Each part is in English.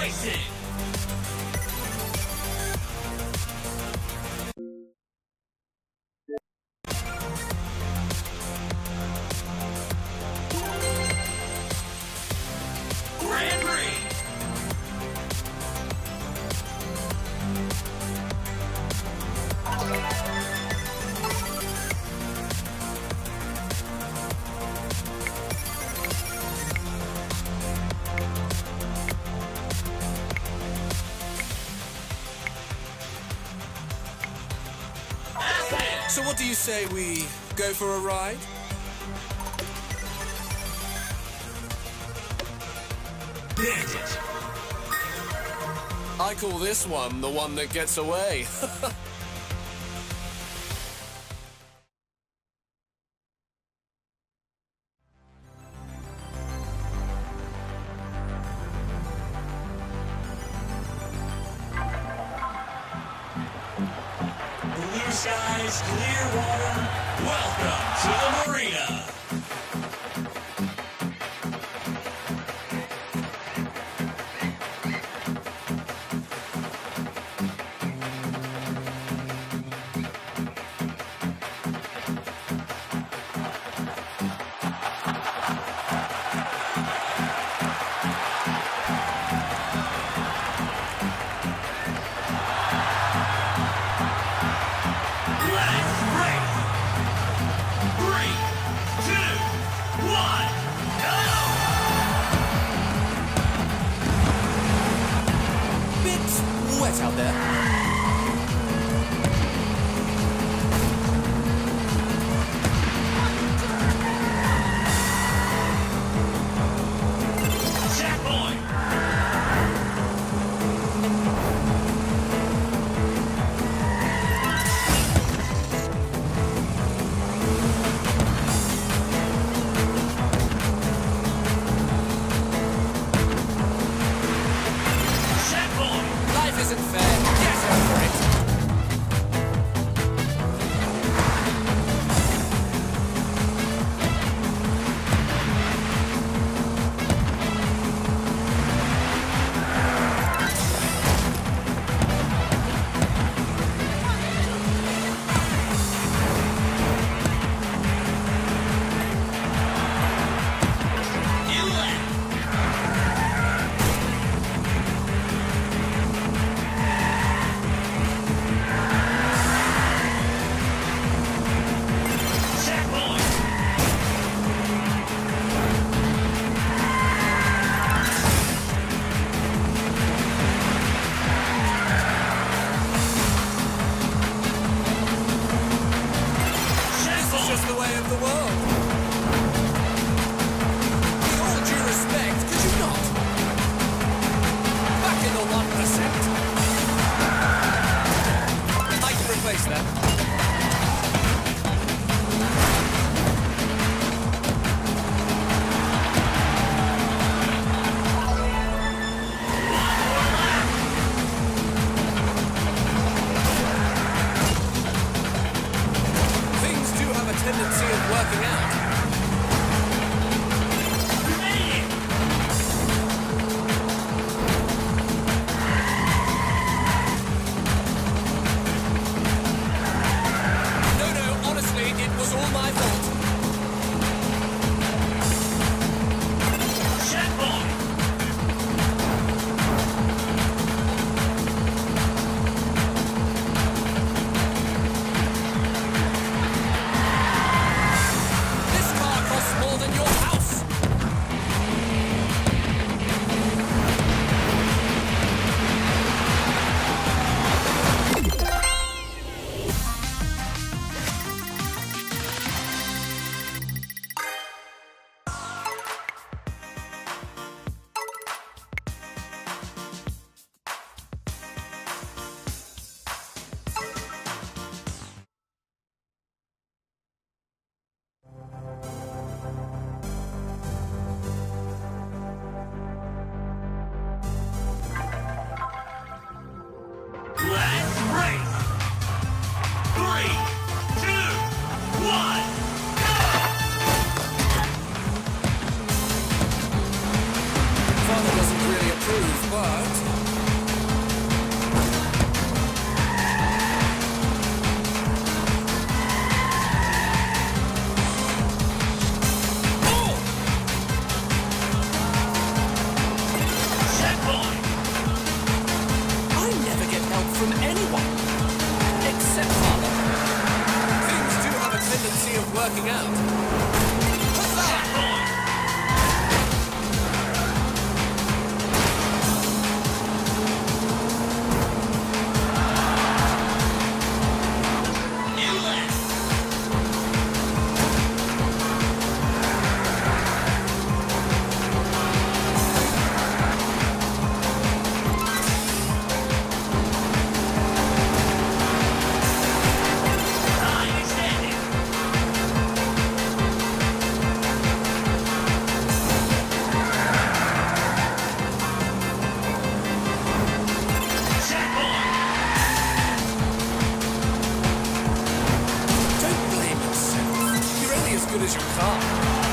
Racing. Say we go for a ride? Bandit. I call this one the one that gets away. working out. Only as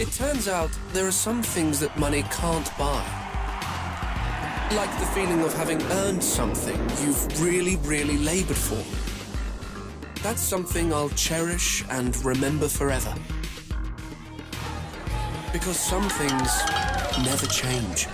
It turns out there are some things that money can't buy. Like the feeling of having earned something you've really, really labored for. That's something I'll cherish and remember forever. Because some things never change.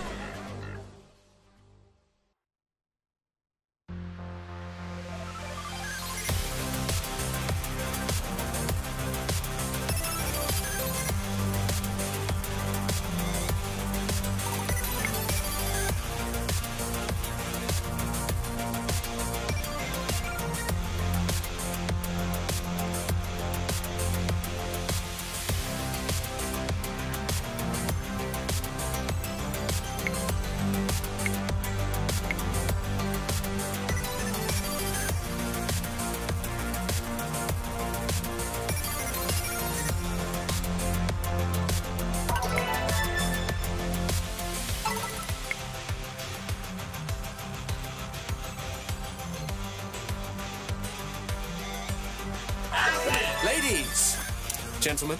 Gentlemen,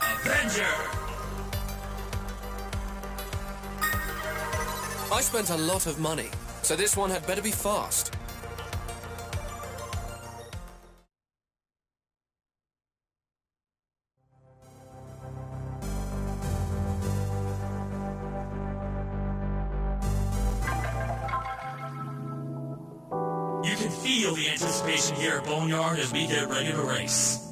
Avenger. I spent a lot of money, so this one had better be fast. Feel the anticipation here at Boneyard as we get ready to race.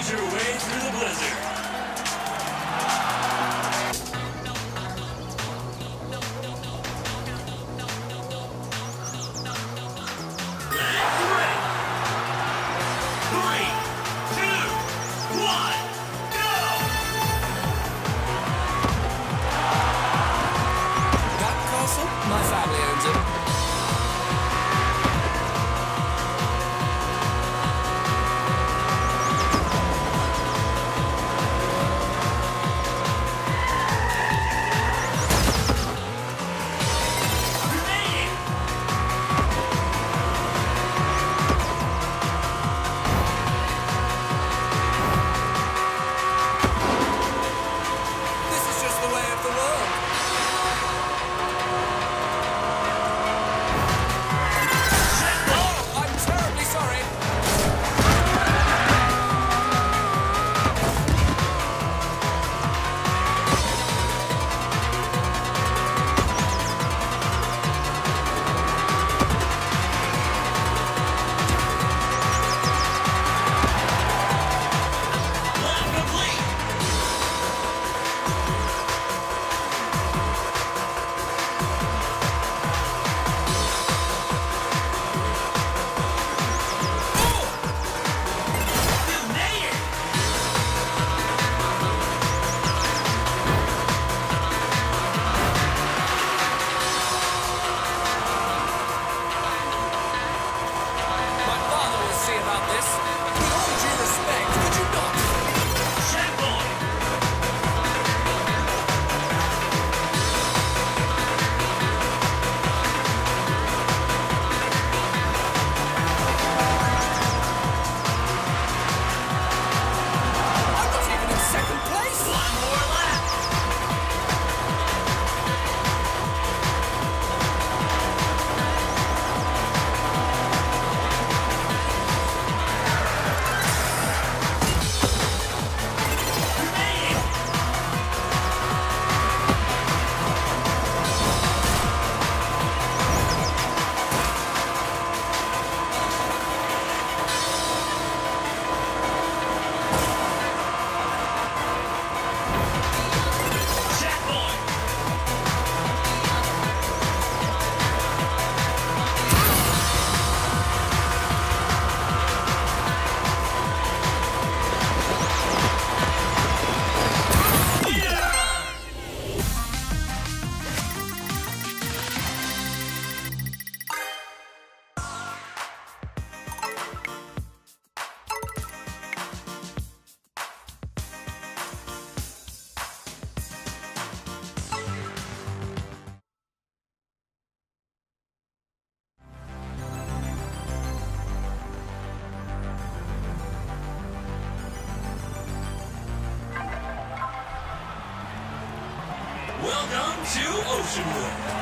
Speed to Oceanwood.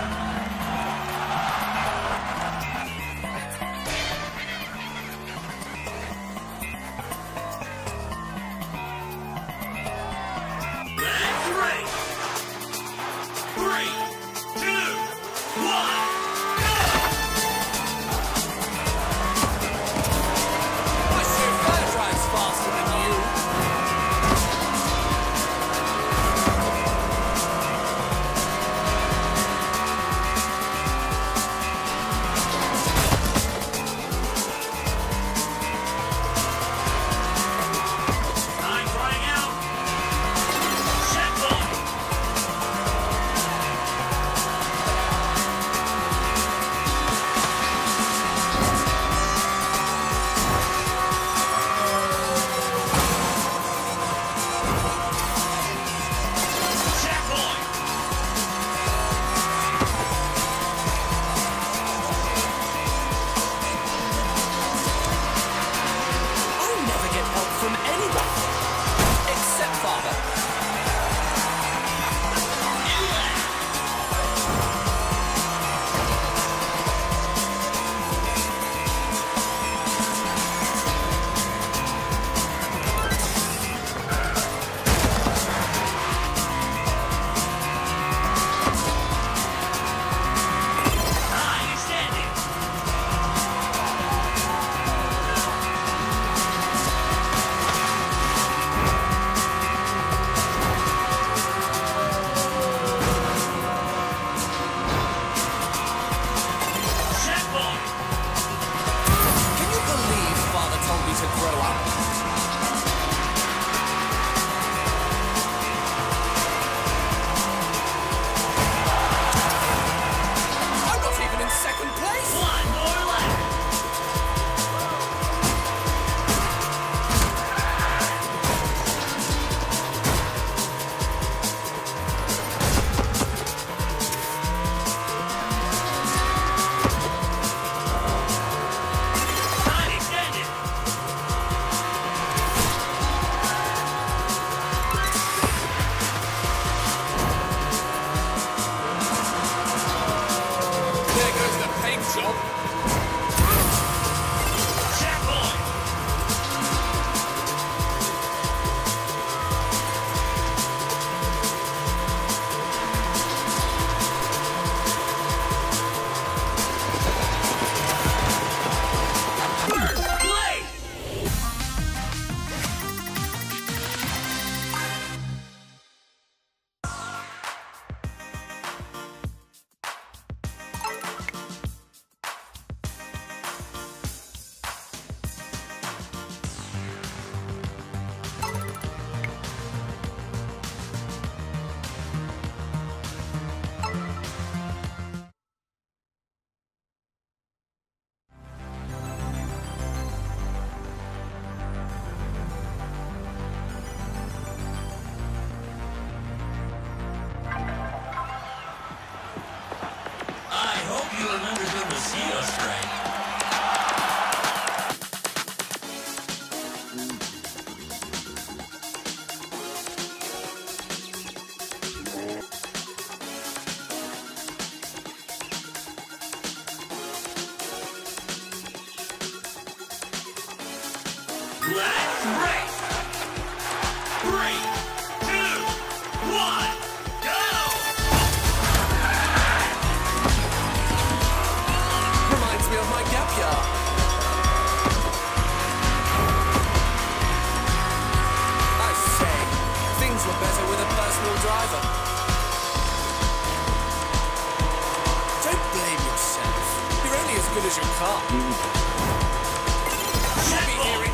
Don't blame yourself. You're only as good as your car. Be hearing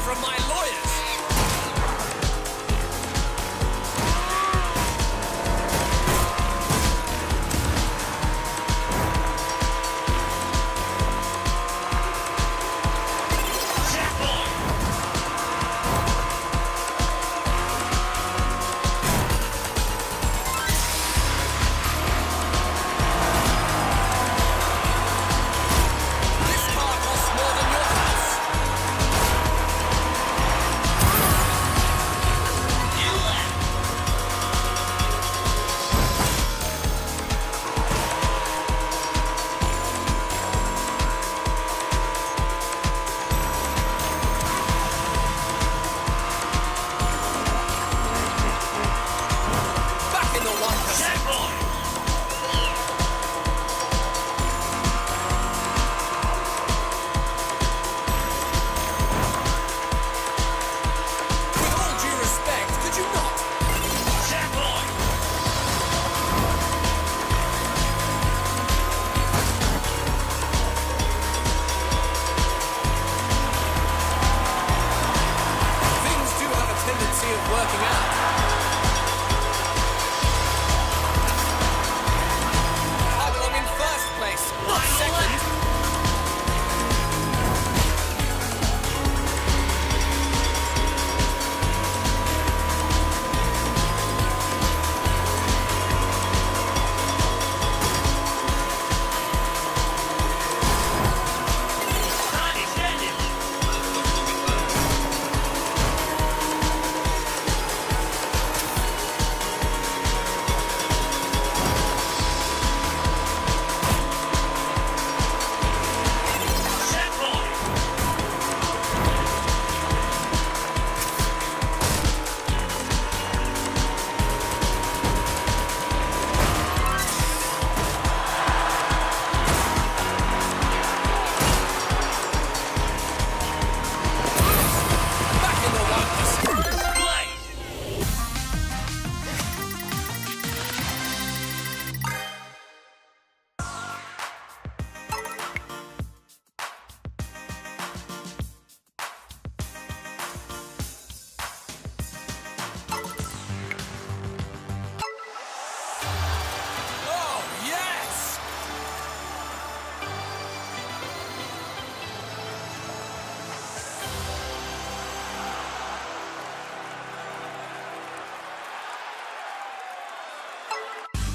from my lawyers.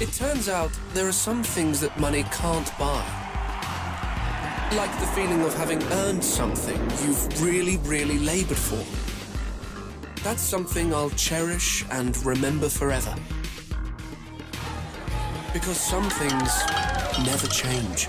It turns out there are some things that money can't buy. Like the feeling of having earned something you've really, really labored for. That's something I'll cherish and remember forever. Because some things never change.